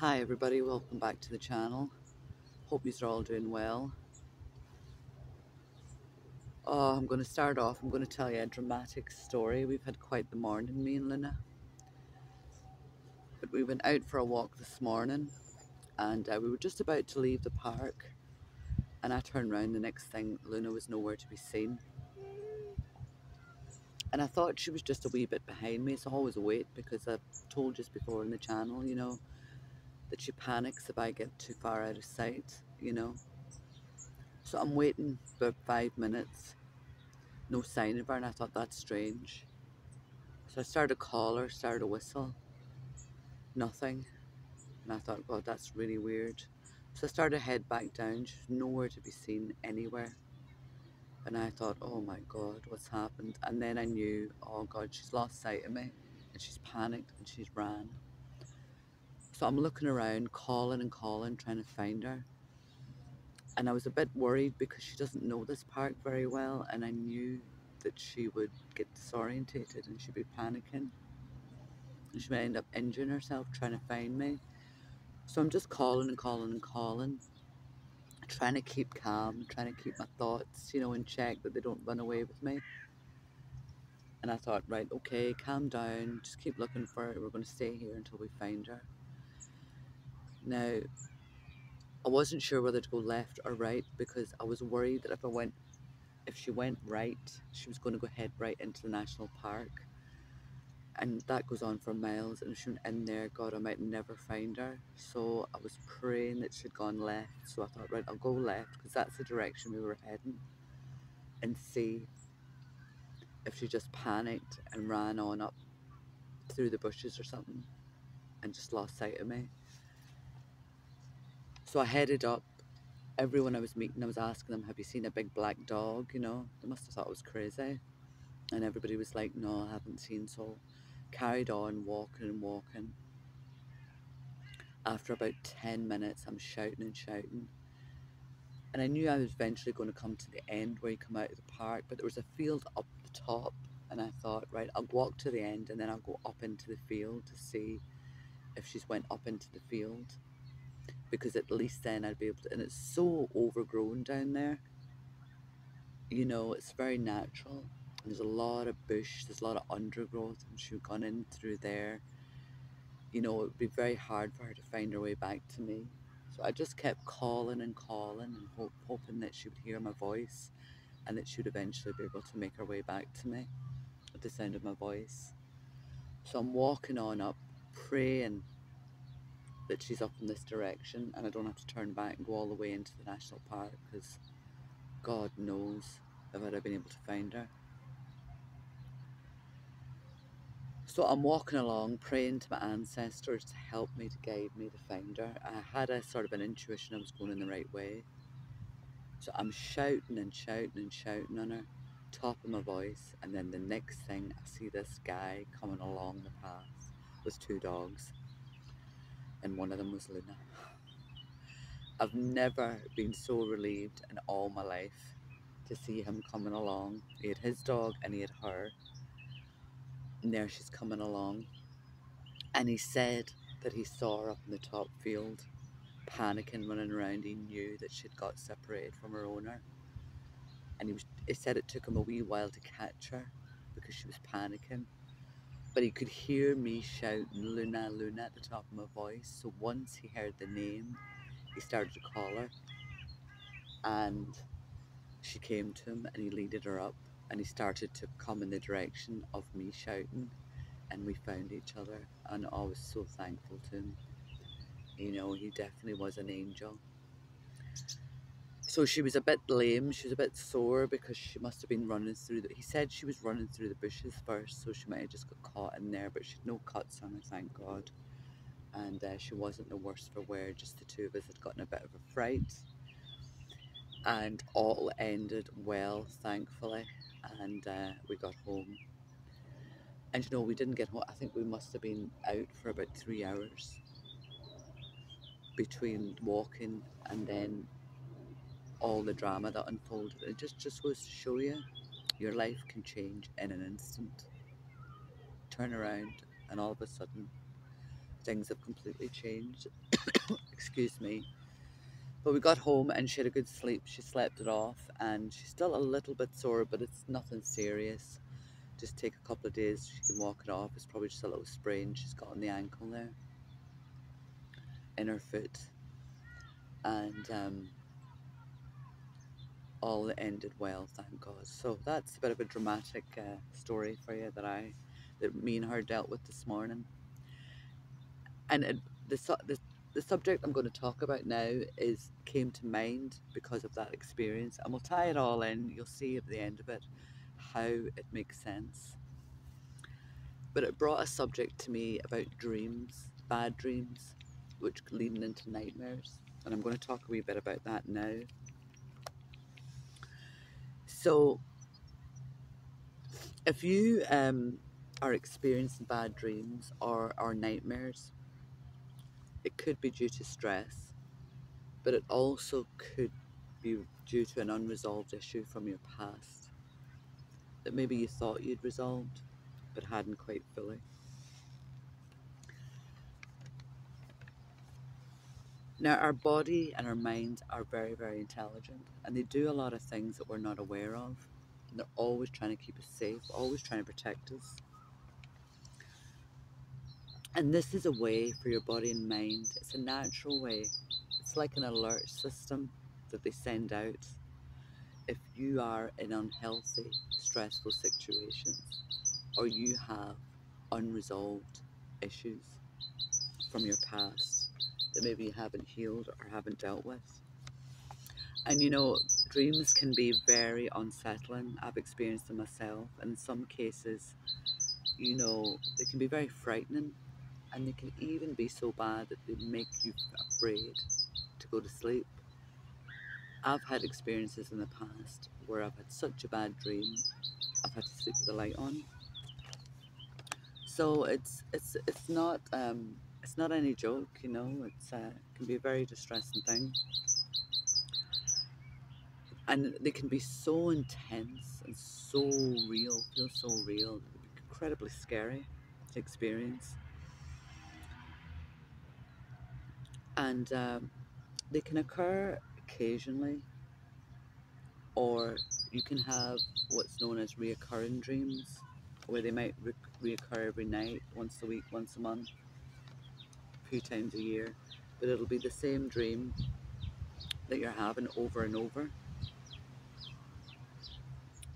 Hi everybody, welcome back to the channel. Hope you're all doing well. Oh, I'm going to start off, I'm going to tell you a dramatic story. We've had quite the morning, me and Luna. But we went out for a walk this morning and uh, we were just about to leave the park and I turned around, the next thing Luna was nowhere to be seen. And I thought she was just a wee bit behind me, so I a wait because I've told you before in the channel, you know, that she panics if I get too far out of sight, you know. So I'm waiting for five minutes, no sign of her, and I thought that's strange. So I started to call her, started to whistle, nothing. And I thought, God, that's really weird. So I started to head back down, she's nowhere to be seen anywhere. And I thought, oh my God, what's happened? And then I knew, oh God, she's lost sight of me and she's panicked and she's ran. So I'm looking around, calling and calling, trying to find her. And I was a bit worried because she doesn't know this park very well, and I knew that she would get disorientated and she'd be panicking. And she might end up injuring herself trying to find me. So I'm just calling and calling and calling, trying to keep calm, trying to keep my thoughts, you know, in check that they don't run away with me. And I thought, right, okay, calm down, just keep looking for her. We're going to stay here until we find her. Now, I wasn't sure whether to go left or right because I was worried that if I went, if she went right, she was going to go head right into the national park. And that goes on for miles, and if she went in there, God, I might never find her. So I was praying that she'd gone left. So I thought, right, I'll go left because that's the direction we were heading and see if she just panicked and ran on up through the bushes or something and just lost sight of me. So I headed up. Everyone I was meeting, I was asking them, Have you seen a big black dog? You know, they must have thought I was crazy. And everybody was like, No, I haven't seen. So carried on walking and walking. After about 10 minutes, I'm shouting and shouting. And I knew I was eventually going to come to the end where you come out of the park, but there was a field up the top. And I thought, right, I'll walk to the end and then I'll go up into the field to see if she's went up into the field because at least then I'd be able to. And it's so overgrown down there. You know, it's very natural. There's a lot of bush, there's a lot of undergrowth, and she'd gone in through there. You know, it would be very hard for her to find her way back to me. So I just kept calling and calling and hope, hoping that she would hear my voice and that she would eventually be able to make her way back to me at the sound of my voice. So I'm walking on up, praying that she's up in this direction and I don't have to turn back and go all the way into the national park because God knows if I'd have been able to find her. So I'm walking along praying to my ancestors to help me, to guide me, to find her. I had a sort of an intuition I was going in the right way. So I'm shouting and shouting and shouting on her, top of my voice, and then the next thing I see this guy coming along the path with two dogs and one of them was Luna. I've never been so relieved in all my life to see him coming along. He had his dog and he had her. And there she's coming along. And he said that he saw her up in the top field, panicking, running around. He knew that she'd got separated from her owner. And he, was, he said it took him a wee while to catch her because she was panicking but he could hear me shouting Luna, Luna at the top of my voice. So once he heard the name, he started to call her. And she came to him and he leaded her up and he started to come in the direction of me shouting. And we found each other and I was so thankful to him. You know, he definitely was an angel. So she was a bit lame, she was a bit sore because she must have been running through the, he said she was running through the bushes first, so she might have just got caught in there, but she had no cuts on her, thank God. And uh, she wasn't the worst for wear, just the two of us had gotten a bit of a fright. And all ended well, thankfully, and uh, we got home. And you know, we didn't get home, I think we must have been out for about three hours between walking and then all the drama that unfolded. It just, just goes to show you your life can change in an instant. Turn around and all of a sudden things have completely changed. Excuse me. But we got home and she had a good sleep. She slept it off and she's still a little bit sore, but it's nothing serious. Just take a couple of days, she can walk it off. It's probably just a little sprain she's got on the ankle there, in her foot. And um, all ended well, thank God. So that's a bit of a dramatic uh, story for you that I, that me and her dealt with this morning. And it, the, the the subject I'm going to talk about now is came to mind because of that experience, and we'll tie it all in. You'll see at the end of it how it makes sense. But it brought a subject to me about dreams, bad dreams, which leading into nightmares, and I'm going to talk a wee bit about that now. So, if you um, are experiencing bad dreams or, or nightmares, it could be due to stress, but it also could be due to an unresolved issue from your past that maybe you thought you'd resolved but hadn't quite fully. Now, our body and our mind are very, very intelligent and they do a lot of things that we're not aware of. And they're always trying to keep us safe, always trying to protect us. And this is a way for your body and mind. It's a natural way. It's like an alert system that they send out if you are in unhealthy, stressful situations or you have unresolved issues from your past that maybe you haven't healed or haven't dealt with. And you know, dreams can be very unsettling. I've experienced them myself. In some cases, you know, they can be very frightening and they can even be so bad that they make you afraid to go to sleep. I've had experiences in the past where I've had such a bad dream, I've had to sleep with the light on. So it's it's it's not um, it's not any joke, you know. Uh, it can be a very distressing thing, and they can be so intense and so real, feel so real, incredibly scary to experience. and um, they can occur occasionally or you can have what's known as reoccurring dreams where they might re reoccur every night once a week once a month few times a year but it'll be the same dream that you're having over and over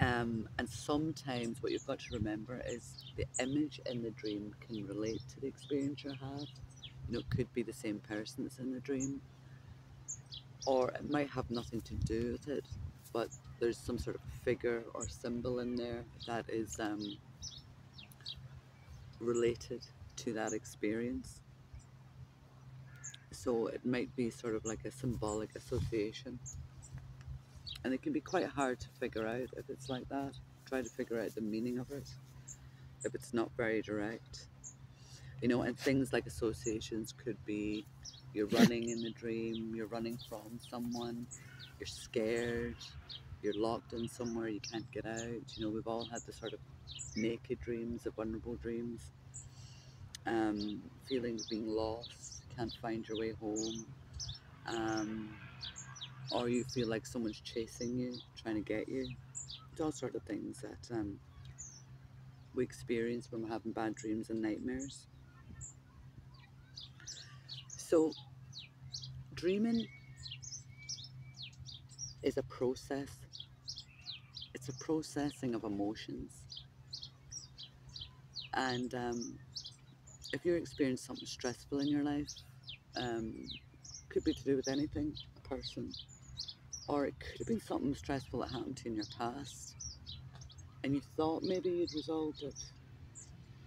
um, and sometimes what you've got to remember is the image in the dream can relate to the experience you have you know, it could be the same person that's in the dream, or it might have nothing to do with it, but there's some sort of figure or symbol in there that is um, related to that experience. So it might be sort of like a symbolic association. And it can be quite hard to figure out if it's like that. Try to figure out the meaning of it if it's not very direct you know, and things like associations could be you're running in the dream, you're running from someone, you're scared, you're locked in somewhere, you can't get out. You know, we've all had the sort of naked dreams, the vulnerable dreams, um, feelings being lost, can't find your way home, um, or you feel like someone's chasing you, trying to get you. It's all sort of things that um, we experience when we're having bad dreams and nightmares. So, dreaming is a process, it's a processing of emotions. And um, if you're experiencing something stressful in your life, um, could be to do with anything, a person, or it could have been something stressful that happened to you in your past, and you thought maybe you'd resolved it,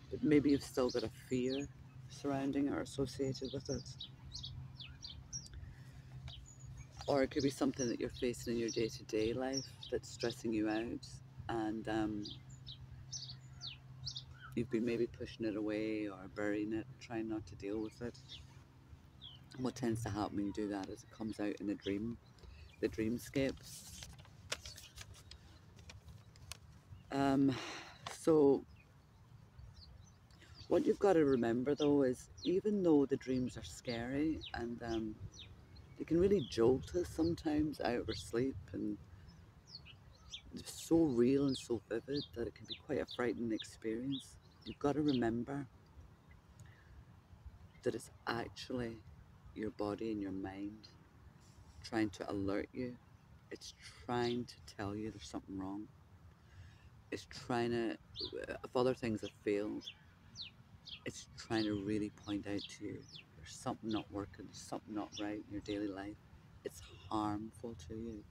but maybe you've still got a fear surrounding or associated with it. Or it could be something that you're facing in your day to day life that's stressing you out and um, you've been maybe pushing it away or burying it, trying not to deal with it. And what tends to when you do that is it comes out in the dream, the dreamscape. Um, so What you've got to remember though is even though the dreams are scary and um, they can really jolt us sometimes out of our sleep and so real and so vivid that it can be quite a frightening experience. You've got to remember that it's actually your body and your mind trying to alert you. It's trying to tell you there's something wrong. It's trying to, if other things have failed, it's trying to really point out to you there's something not working, there's something not right in your daily life. It's harmful to you.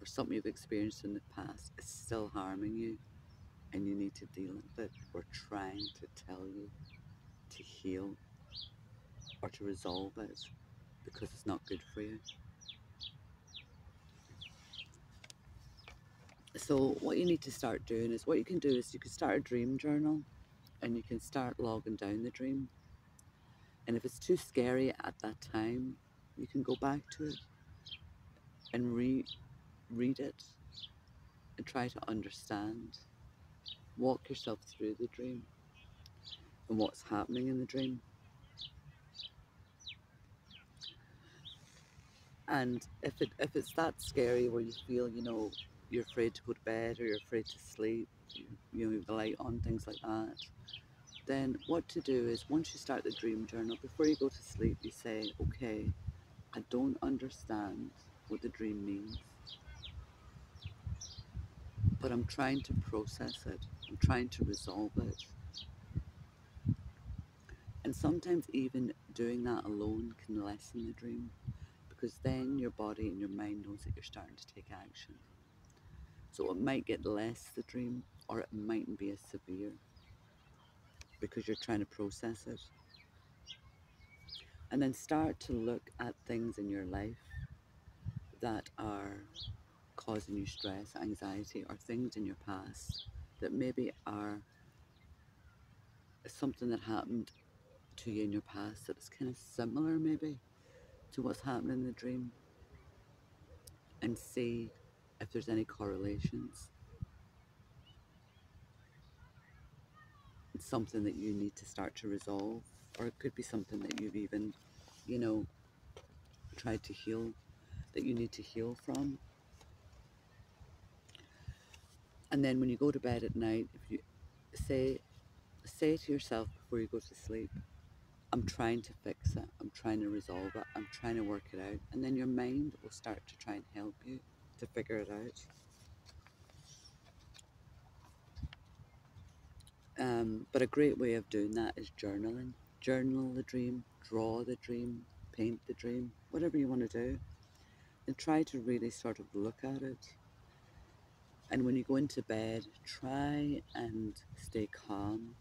Or something you've experienced in the past is still harming you and you need to deal with it. We're trying to tell you to heal or to resolve it because it's not good for you. So what you need to start doing is what you can do is you can start a dream journal and you can start logging down the dream. And if it's too scary at that time, you can go back to it and re read it and try to understand. Walk yourself through the dream and what's happening in the dream. And if it if it's that scary where you feel, you know, you're afraid to go to bed or you're afraid to sleep, you, know, the light on, things like that, then what to do is once you start the dream journal, before you go to sleep, you say, okay, I don't understand what the dream means, but I'm trying to process it, I'm trying to resolve it. And sometimes even doing that alone can lessen the dream because then your body and your mind knows that you're starting to take action. So it might get less the dream or it mightn't be as severe because you're trying to process it. And then start to look at things in your life that are causing you stress, anxiety, or things in your past that maybe are something that happened to you in your past that is kind of similar, maybe, to what's happening in the dream. And see if there's any correlations. It's something that you need to start to resolve, or it could be something that you've even, you know, tried to heal, that you need to heal from. And then when you go to bed at night, if you say, say to yourself before you go to sleep, I'm trying to fix it, I'm trying to resolve it, I'm trying to work it out. And then your mind will start to try and help you to figure it out. Um, but a great way of doing that is journaling. Journal the dream, draw the dream, paint the dream, whatever you want to do. And try to really sort of look at it. And when you go into bed, try and stay calm.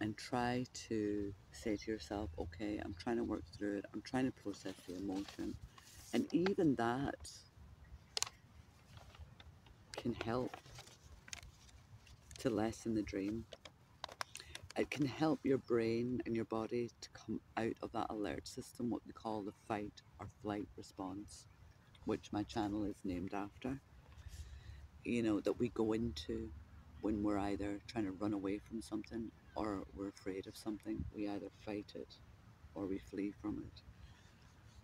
And try to say to yourself, okay, I'm trying to work through it. I'm trying to process the emotion. And even that can help to lessen the dream. It can help your brain and your body to come out of that alert system, what we call the fight or flight response, which my channel is named after. You know, that we go into when we're either trying to run away from something or we're afraid of something. We either fight it or we flee from it.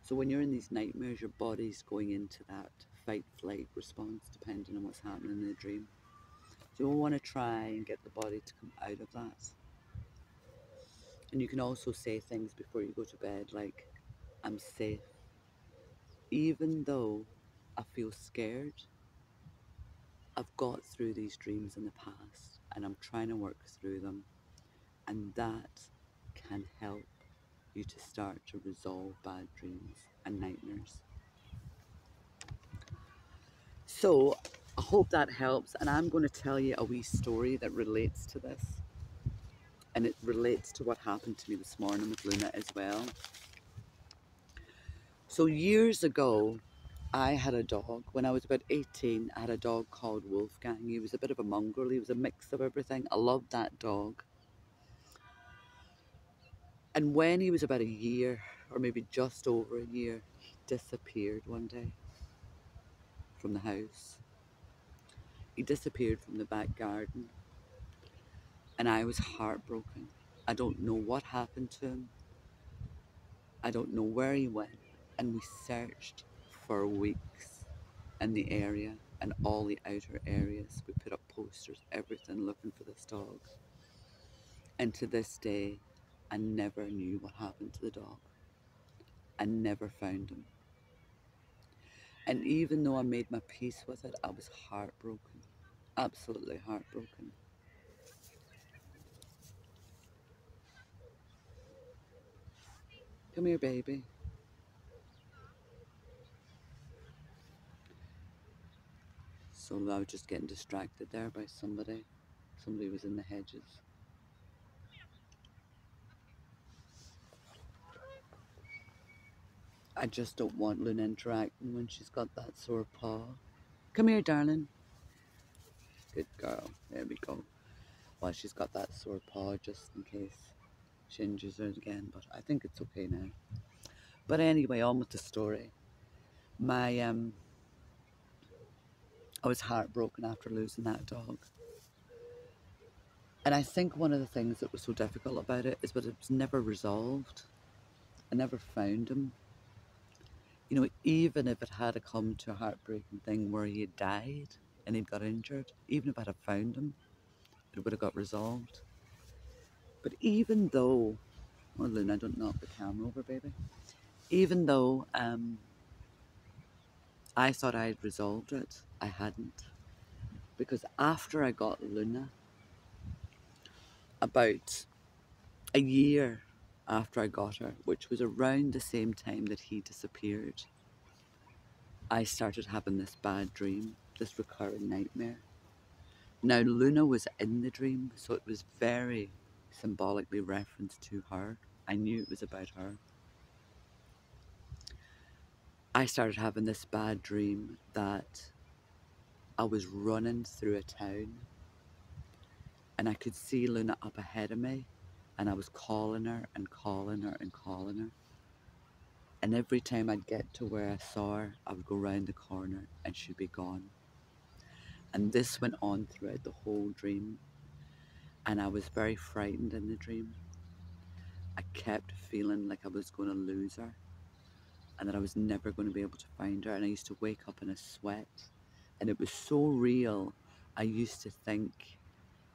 So when you're in these nightmares, your body's going into that fight flight response depending on what's happening in the dream. So we want to try and get the body to come out of that. And you can also say things before you go to bed like, I'm safe. Even though I feel scared, I've got through these dreams in the past and I'm trying to work through them. And that can help you to start to resolve bad dreams and nightmares. So I hope that helps and I'm going to tell you a wee story that relates to this and it relates to what happened to me this morning with Luna as well. So years ago I had a dog. When I was about 18 I had a dog called Wolfgang. He was a bit of a mongrel, he was a mix of everything. I loved that dog. And when he was about a year, or maybe just over a year, he disappeared one day from the house. He disappeared from the back garden. And I was heartbroken. I don't know what happened to him. I don't know where he went. And we searched for weeks in the area and all the outer areas. We put up posters, everything looking for this dog. And to this day, I never knew what happened to the dog. I never found him. And even though I made my peace with it, I was heartbroken. Absolutely heartbroken. Come here, baby. So I was just getting distracted there by somebody. Somebody was in the hedges. I just don't want Luna interacting when she's got that sore paw. Come here, darling. Good girl. There we go. Well, she's got that sore paw just in case she injures her again, but I think it's okay now. But anyway, on with the story. My um I was heartbroken after losing that dog. And I think one of the things that was so difficult about it is that it was never resolved. I never found him. You know, even if it had come to a heartbreaking thing where he had died and he'd got injured, even if I had found him, it would have got resolved. But even though, oh Luna, don't knock the camera over, baby. Even though um, I thought I had resolved it, I hadn't. Because after I got Luna, about a year after I got her, which was around the same time that he disappeared, I started having this bad dream, this recurring nightmare. Now, Luna was in the dream, so it was very symbolically referenced to her. I knew it was about her. I started having this bad dream that I was running through a town and I could see Luna up ahead of me and I was calling her and calling her and calling her. And every time I'd get to where I saw her, I would go round the corner and she'd be gone. And this went on throughout the whole dream. And I was very frightened in the dream. I kept feeling like I was going to lose her and that I was never going to be able to find her. And I used to wake up in a sweat. And it was so real. I used to think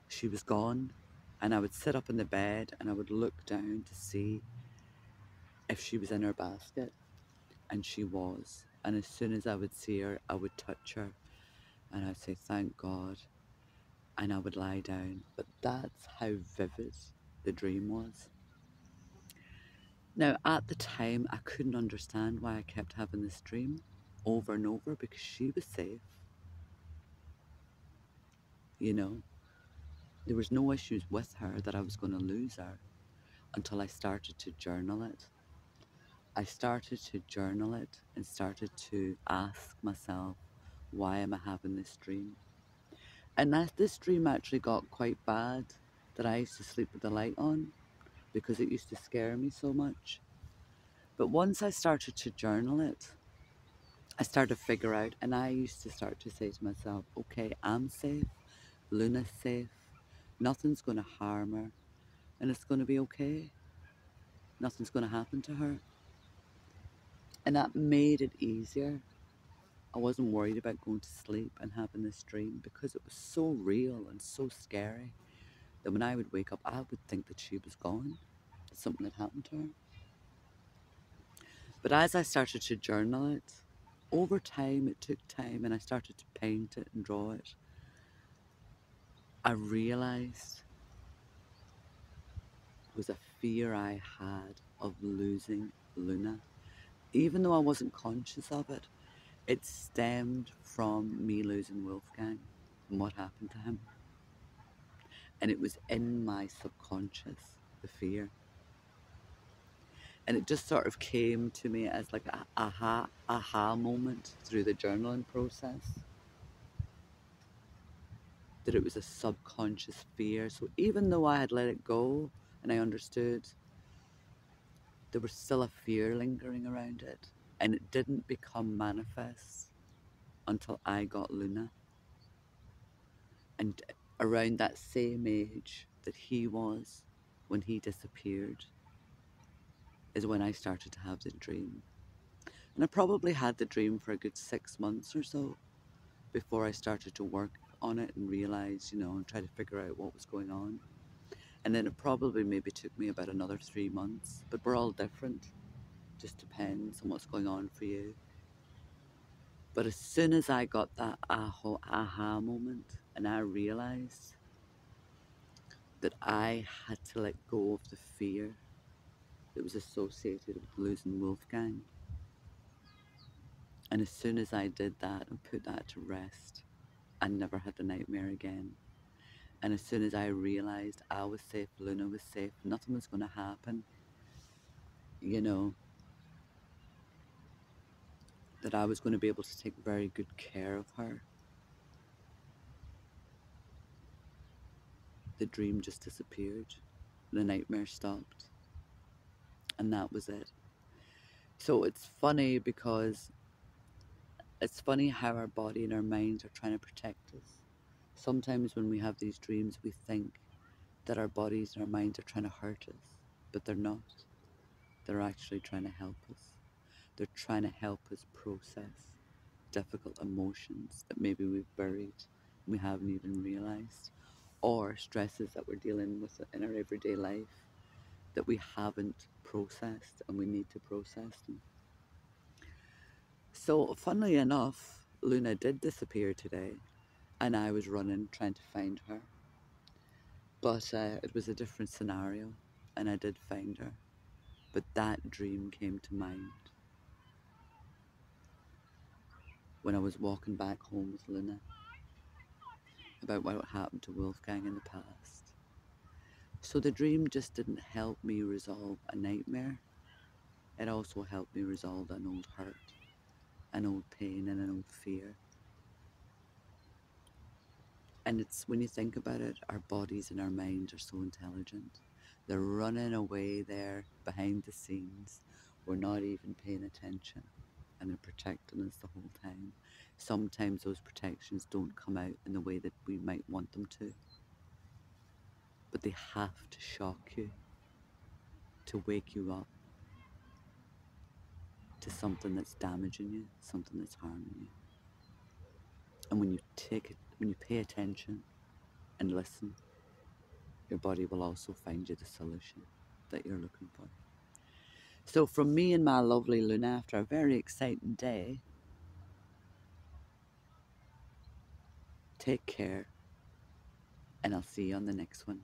she was gone. And I would sit up in the bed and I would look down to see if she was in her basket. And she was. And as soon as I would see her, I would touch her and I'd say, Thank God. And I would lie down. But that's how vivid the dream was. Now, at the time, I couldn't understand why I kept having this dream over and over because she was safe. You know, there was no issues with her that I was going to lose her until I started to journal it. I started to journal it and started to ask myself, why am I having this dream? And that this dream actually got quite bad that I used to sleep with the light on because it used to scare me so much. But once I started to journal it, I started to figure out, and I used to start to say to myself, okay, I'm safe, Luna's safe, nothing's going to harm her, and it's going to be okay. Nothing's going to happen to her. And that made it easier. I wasn't worried about going to sleep and having this dream because it was so real and so scary that when I would wake up, I would think that she was gone, that something had happened to her. But as I started to journal it, over time, it took time, and I started to paint it and draw it. I realized was a fear I had of losing Luna. Even though I wasn't conscious of it, it stemmed from me losing Wolfgang and what happened to him. And it was in my subconscious, the fear. And it just sort of came to me as like a aha, aha moment through the journaling process. That it was a subconscious fear. So even though I had let it go and I understood, there was still a fear lingering around it. And it didn't become manifest until I got Luna. And around that same age, that he was when he disappeared is when I started to have the dream. And I probably had the dream for a good six months or so before I started to work on it and realize, you know, and try to figure out what was going on. And then it probably maybe took me about another three months, but we're all different. Just depends on what's going on for you. But as soon as I got that aha, aha moment and I realized that I had to let go of the fear that was associated with losing Wolfgang. And as soon as I did that and put that to rest, I never had the nightmare again. And as soon as I realized I was safe, Luna was safe, nothing was going to happen, you know, that I was going to be able to take very good care of her. The dream just disappeared. The nightmare stopped. And that was it. So it's funny because it's funny how our body and our minds are trying to protect us. Sometimes when we have these dreams, we think that our bodies and our minds are trying to hurt us, but they're not. They're actually trying to help us. They're trying to help us process difficult emotions that maybe we've buried and we haven't even realized, or stresses that we're dealing with in our everyday life that we haven't processed and we need to process them. So, funnily enough, Luna did disappear today, and I was running trying to find her. But uh, it was a different scenario, and I did find her. But that dream came to mind when I was walking back home with Luna about what happened to Wolfgang in the past. So the dream just didn't help me resolve a nightmare. It also helped me resolve an old hurt an old pain and an old fear. And it's when you think about it, our bodies and our minds are so intelligent. They're running away there behind the scenes. We're not even paying attention and they're protecting us the whole time. Sometimes those protections don't come out in the way that we might want them to. But they have to shock you to wake you up to something that's damaging you, something that's harming you. And when you take it, when you pay attention and listen, your body will also find you the solution that you're looking for. So, from me and my lovely Luna, after a very exciting day, take care and I'll see you on the next one.